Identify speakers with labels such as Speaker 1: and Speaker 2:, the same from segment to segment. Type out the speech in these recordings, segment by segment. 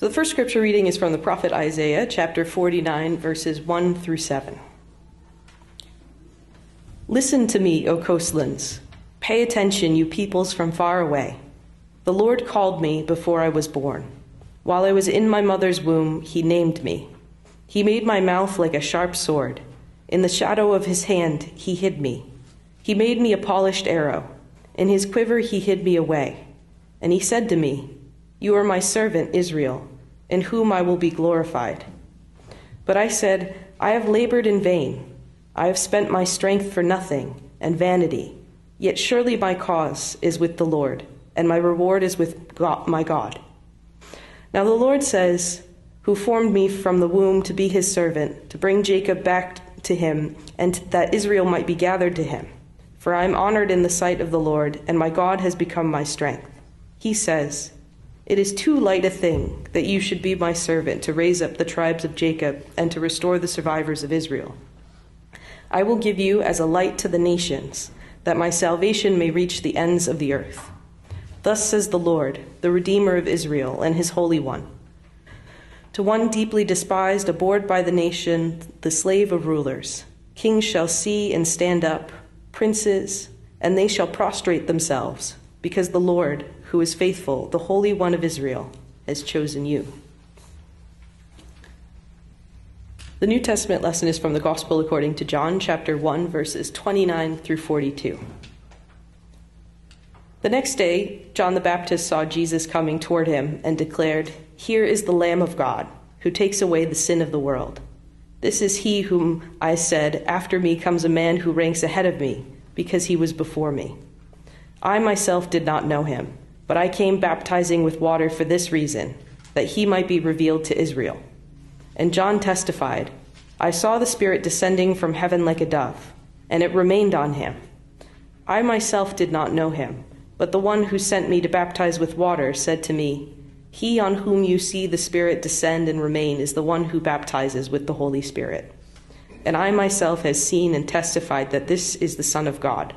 Speaker 1: So the first scripture reading is from the prophet Isaiah, chapter 49, verses 1 through 7. Listen to me, O coastlands. Pay attention, you peoples from far away. The Lord called me before I was born. While I was in my mother's womb, he named me. He made my mouth like a sharp sword. In the shadow of his hand, he hid me. He made me a polished arrow. In his quiver, he hid me away. And he said to me, You are my servant, Israel in whom I will be glorified. But I said, I have labored in vain. I have spent my strength for nothing and vanity. Yet surely my cause is with the Lord, and my reward is with God, my God. Now the Lord says, Who formed me from the womb to be his servant, to bring Jacob back to him, and that Israel might be gathered to him. For I am honored in the sight of the Lord, and my God has become my strength. He says, it is too light a thing that you should be my servant to raise up the tribes of Jacob and to restore the survivors of Israel. I will give you as a light to the nations, that my salvation may reach the ends of the earth. Thus says the Lord, the Redeemer of Israel and his Holy One. To one deeply despised, abhorred by the nation, the slave of rulers, kings shall see and stand up, princes, and they shall prostrate themselves, because the Lord, who is faithful, the Holy One of Israel, has chosen you. The New Testament lesson is from the Gospel according to John, chapter 1, verses 29 through 42. The next day, John the Baptist saw Jesus coming toward him and declared, Here is the Lamb of God, who takes away the sin of the world. This is he whom I said, After me comes a man who ranks ahead of me, because he was before me. I myself did not know him but I came baptizing with water for this reason, that he might be revealed to Israel. And John testified, I saw the Spirit descending from heaven like a dove, and it remained on him. I myself did not know him, but the one who sent me to baptize with water said to me, He on whom you see the Spirit descend and remain is the one who baptizes with the Holy Spirit. And I myself have seen and testified that this is the Son of God.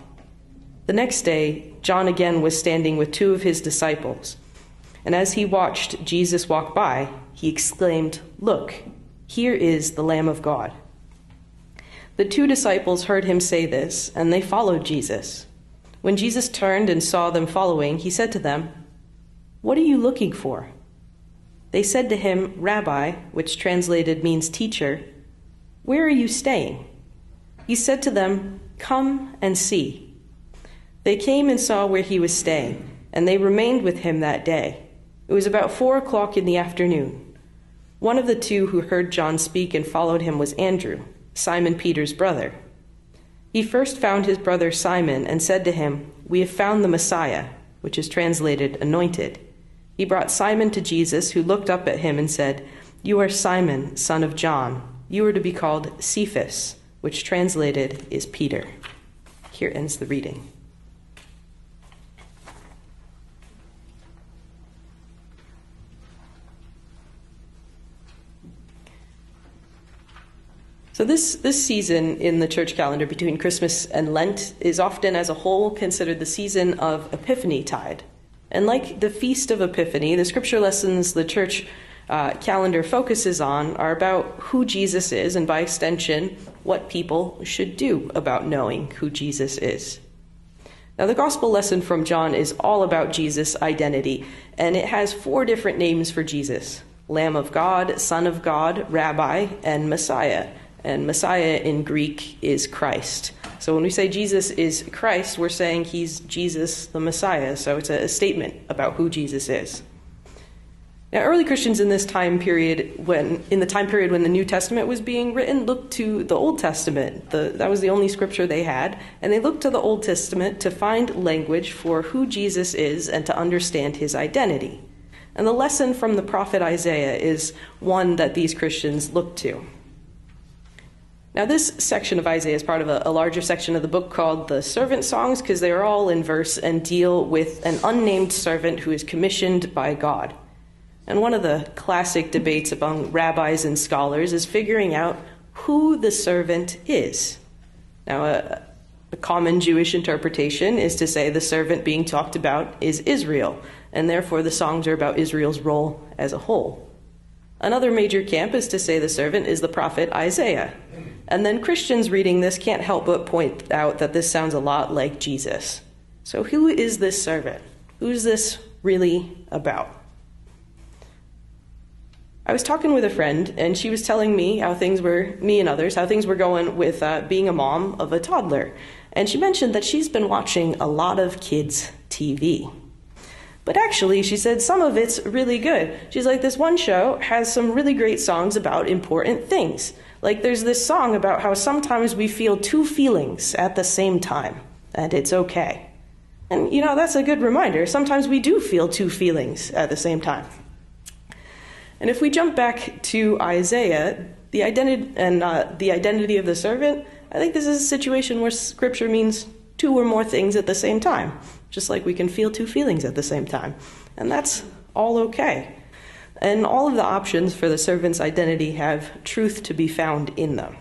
Speaker 1: The next day, John again was standing with two of his disciples. And as he watched Jesus walk by, he exclaimed, Look, here is the Lamb of God. The two disciples heard him say this, and they followed Jesus. When Jesus turned and saw them following, he said to them, What are you looking for? They said to him, Rabbi, which translated means teacher, where are you staying? He said to them, Come and see. They came and saw where he was staying, and they remained with him that day. It was about four o'clock in the afternoon. One of the two who heard John speak and followed him was Andrew, Simon Peter's brother. He first found his brother Simon and said to him, We have found the Messiah, which is translated anointed. He brought Simon to Jesus, who looked up at him and said, You are Simon, son of John. You are to be called Cephas, which translated is Peter. Here ends the reading. So this this season in the church calendar between Christmas and Lent is often as a whole considered the season of Epiphany tide. And like the feast of Epiphany, the scripture lessons the church uh, calendar focuses on are about who Jesus is, and by extension, what people should do about knowing who Jesus is. Now, the gospel lesson from John is all about Jesus' identity, and it has four different names for Jesus Lamb of God, Son of God, Rabbi, and Messiah. And Messiah in Greek is Christ. So when we say Jesus is Christ, we're saying he's Jesus the Messiah. So it's a, statement about who Jesus is. Now, early Christians in this time period, when in the time period when the New Testament was being written, looked to the Old Testament. The, that was the only scripture they had, and they looked to the Old Testament to find language for who Jesus is and to understand his identity. And the lesson from the prophet Isaiah is one that these Christians looked to. Now, this section of Isaiah is part of a, a larger section of the book called the Servant Songs because they are all in verse and deal with an unnamed servant who is commissioned by God. And one of the classic debates among rabbis and scholars is figuring out who the servant is. Now, a, a common Jewish interpretation is to say the servant being talked about is Israel, and therefore the songs are about Israel's role as a whole. Another major camp is to say the servant is the prophet Isaiah. And then Christians reading this can't help but point out that this sounds a lot like Jesus. So, who is this servant? Who's this really about? I was talking with a friend, and she was telling me how things were, me and others, how things were going with uh, being a mom of a toddler. And she mentioned that she's been watching a lot of kids' TV. But actually, she said some of it's really good. She's like, this one show has some really great songs about important things. Like, there's this song about how sometimes we feel two feelings at the same time, and it's okay. And, you know, that's a good reminder. Sometimes we do feel two feelings at the same time. And if we jump back to Isaiah, the identity and uh, the identity of the servant, I think this is a situation where Scripture means two or more things at the same time, just like we can feel two feelings at the same time, and that's all okay. And all of the options for the servant's identity have truth to be found in them.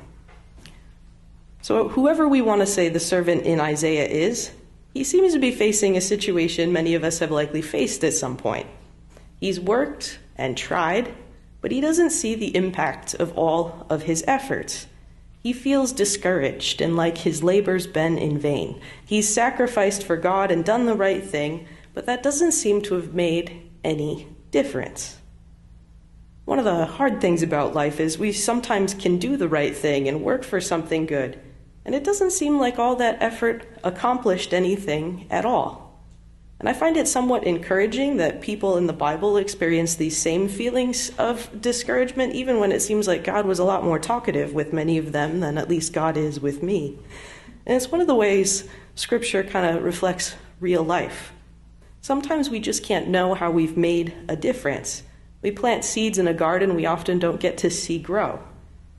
Speaker 1: So, whoever we want to say the servant in Isaiah is, he seems to be facing a situation many of us have likely faced at some point. He's worked and tried, but he doesn't see the impact of all of his efforts. He feels discouraged and like his labor's been in vain. He's sacrificed for God and done the right thing, but that doesn't seem to have made any difference. One of the hard things about life is we sometimes can do the right thing and work for something good, and it doesn't seem like all that effort accomplished anything at all. And I find it somewhat encouraging that people in the Bible experience these same feelings of discouragement, even when it seems like God was a lot more talkative with many of them than at least God is with me. And it's one of the ways Scripture kind of reflects real life. Sometimes we just can't know how we've made a difference. We plant seeds in a garden we often don't get to see grow.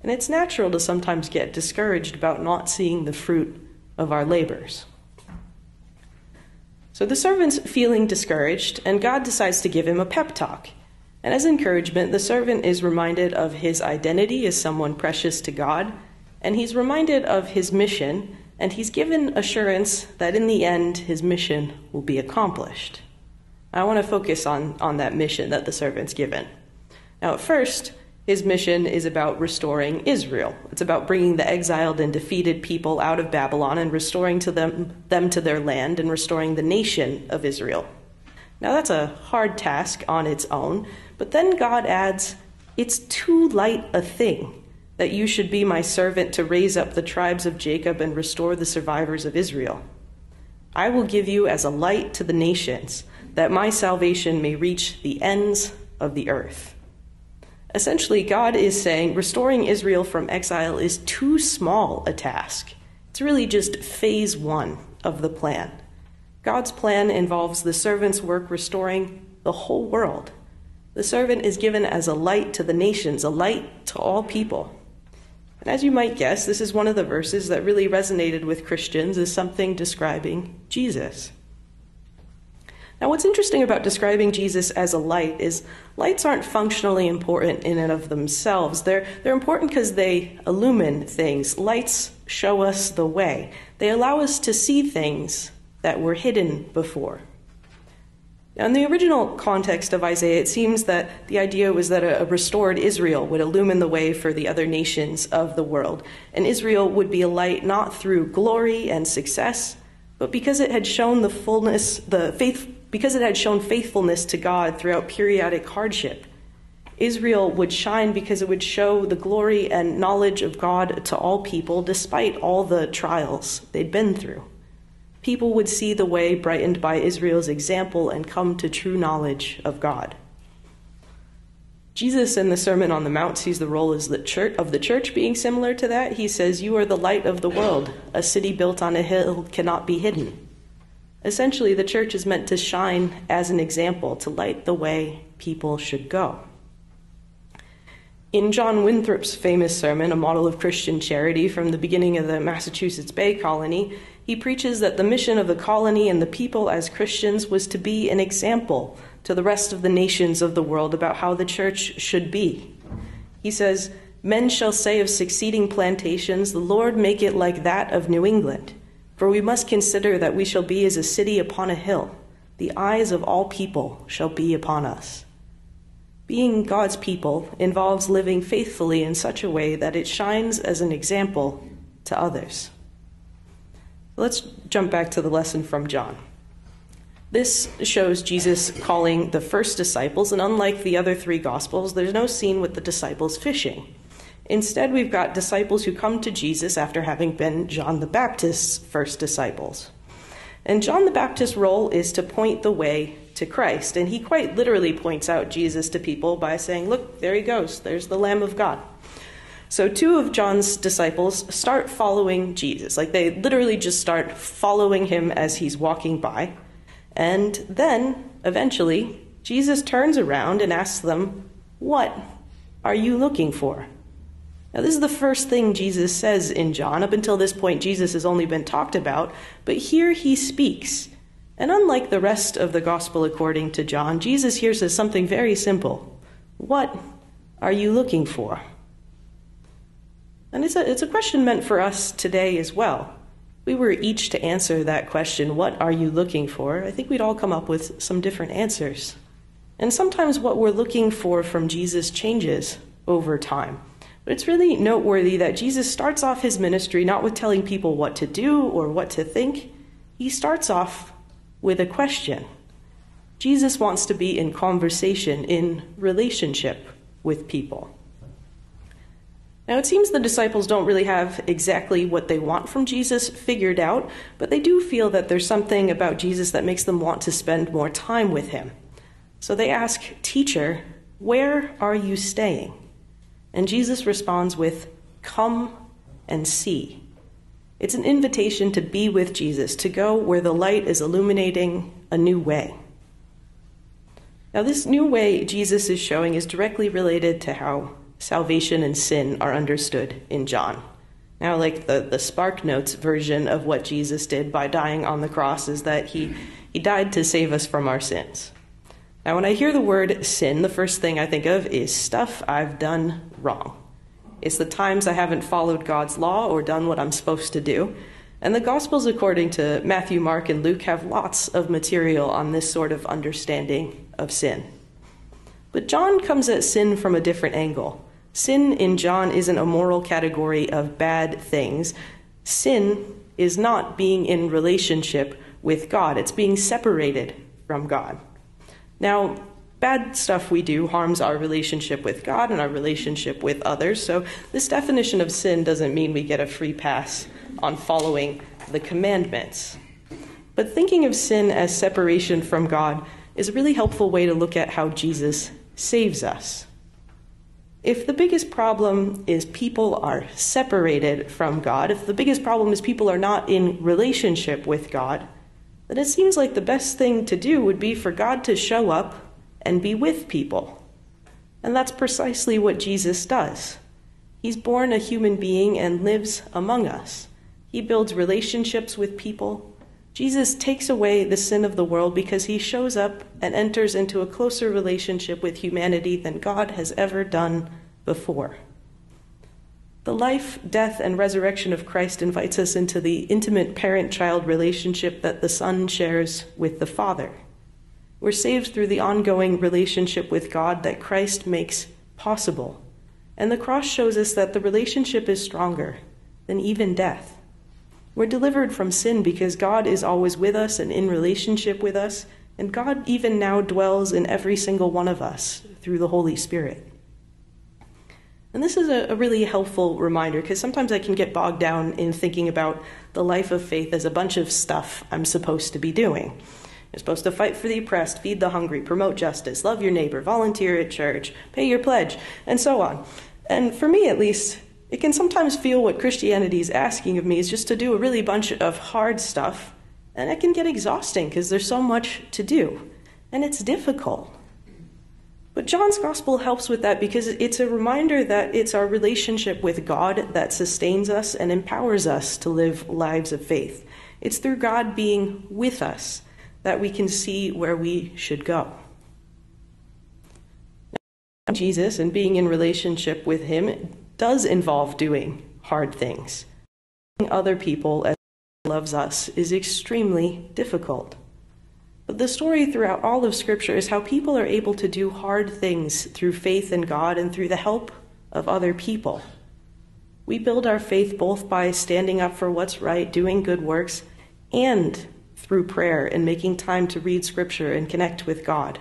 Speaker 1: And it's natural to sometimes get discouraged about not seeing the fruit of our labors. So the servant's feeling discouraged, and God decides to give him a pep talk. And as encouragement, the servant is reminded of his identity as someone precious to God, and he's reminded of his mission, and he's given assurance that in the end his mission will be accomplished. I want to focus on, on that mission that the servant's given. Now, at first, his mission is about restoring Israel. It's about bringing the exiled and defeated people out of Babylon and restoring to them, them to their land and restoring the nation of Israel. Now, that's a hard task on its own, but then God adds, It's too light a thing that you should be my servant to raise up the tribes of Jacob and restore the survivors of Israel. I will give you as a light to the nations, that my salvation may reach the ends of the earth. Essentially, God is saying restoring Israel from exile is too small a task. It's really just phase one of the plan. God's plan involves the servant's work restoring the whole world. The servant is given as a light to the nations, a light to all people. And as you might guess, this is one of the verses that really resonated with Christians as something describing Jesus. Now, what's interesting about describing Jesus as a light is lights aren't functionally important in and of themselves. They're, they're important because they illumine things. Lights show us the way, they allow us to see things that were hidden before. Now, in the original context of Isaiah, it seems that the idea was that a restored Israel would illumine the way for the other nations of the world. And Israel would be a light not through glory and success, but because it had shown the fullness, the faith, because it had shown faithfulness to God throughout periodic hardship. Israel would shine because it would show the glory and knowledge of God to all people despite all the trials they'd been through. People would see the way brightened by Israel's example and come to true knowledge of God. Jesus in the Sermon on the Mount sees the role as the church, of the church being similar to that. He says, You are the light of the world. A city built on a hill cannot be hidden. Essentially, the church is meant to shine as an example, to light the way people should go. In John Winthrop's famous sermon, A Model of Christian Charity, from the beginning of the Massachusetts Bay Colony, he preaches that the mission of the colony and the people as Christians was to be an example to the rest of the nations of the world about how the church should be. He says, Men shall say of succeeding plantations, The Lord make it like that of New England. For we must consider that we shall be as a city upon a hill. The eyes of all people shall be upon us. Being God's people involves living faithfully in such a way that it shines as an example to others. Let's jump back to the lesson from John. This shows Jesus calling the first disciples, and unlike the other three Gospels, there's no scene with the disciples fishing. Instead, we've got disciples who come to Jesus after having been John the Baptist's first disciples. And John the Baptist's role is to point the way to Christ. And he quite literally points out Jesus to people by saying, Look, there he goes. There's the Lamb of God. So, two of John's disciples start following Jesus. Like, they literally just start following him as he's walking by. And then, eventually, Jesus turns around and asks them, What are you looking for? Now, this is the first thing Jesus says in John. Up until this point, Jesus has only been talked about, but here he speaks. And unlike the rest of the gospel according to John, Jesus here says something very simple What are you looking for? And it's a, it's a question meant for us today as well. we were each to answer that question, What are you looking for? I think we'd all come up with some different answers. And sometimes what we're looking for from Jesus changes over time. It's really noteworthy that Jesus starts off his ministry not with telling people what to do or what to think. He starts off with a question. Jesus wants to be in conversation, in relationship with people. Now, it seems the disciples don't really have exactly what they want from Jesus figured out, but they do feel that there's something about Jesus that makes them want to spend more time with him. So they ask, Teacher, where are you staying? And Jesus responds with, Come and see. It's an invitation to be with Jesus, to go where the light is illuminating a new way. Now, this new way Jesus is showing is directly related to how salvation and sin are understood in John. Now, like the, the Spark Notes version of what Jesus did by dying on the cross is that he, he died to save us from our sins. Now, when I hear the word sin, the first thing I think of is stuff I've done wrong. It's the times I haven't followed God's law or done what I'm supposed to do. And the Gospels, according to Matthew, Mark, and Luke, have lots of material on this sort of understanding of sin. But John comes at sin from a different angle. Sin in John isn't a moral category of bad things. Sin is not being in relationship with God, it's being separated from God. Now, bad stuff we do harms our relationship with God and our relationship with others. So, this definition of sin doesn't mean we get a free pass on following the commandments. But thinking of sin as separation from God is a really helpful way to look at how Jesus saves us. If the biggest problem is people are separated from God, if the biggest problem is people are not in relationship with God, then it seems like the best thing to do would be for God to show up and be with people. And that's precisely what Jesus does. He's born a human being and lives among us. He builds relationships with people. Jesus takes away the sin of the world because he shows up and enters into a closer relationship with humanity than God has ever done before. The life, death, and resurrection of Christ invites us into the intimate parent child relationship that the Son shares with the Father. We're saved through the ongoing relationship with God that Christ makes possible. And the cross shows us that the relationship is stronger than even death. We're delivered from sin because God is always with us and in relationship with us, and God even now dwells in every single one of us through the Holy Spirit. And this is a, a really helpful reminder because sometimes I can get bogged down in thinking about the life of faith as a bunch of stuff I'm supposed to be doing. You're supposed to fight for the oppressed, feed the hungry, promote justice, love your neighbor, volunteer at church, pay your pledge, and so on. And for me, at least, it can sometimes feel what Christianity is asking of me is just to do a really bunch of hard stuff, and it can get exhausting because there's so much to do, and it's difficult. But John's gospel helps with that because it's a reminder that it's our relationship with God that sustains us and empowers us to live lives of faith. It's through God being with us that we can see where we should go. Jesus and being in relationship with Him does involve doing hard things. Other people as loves us is extremely difficult. The story throughout all of Scripture is how people are able to do hard things through faith in God and through the help of other people. We build our faith both by standing up for what's right, doing good works, and through prayer and making time to read Scripture and connect with God.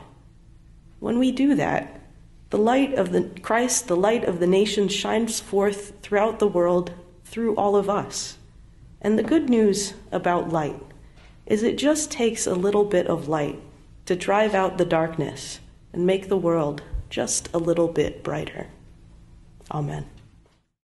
Speaker 1: When we do that, the light of the Christ, the light of the nation, shines forth throughout the world through all of us. And the good news about light is it just takes a little bit of light to drive out the darkness and make the world just a little bit brighter. Amen.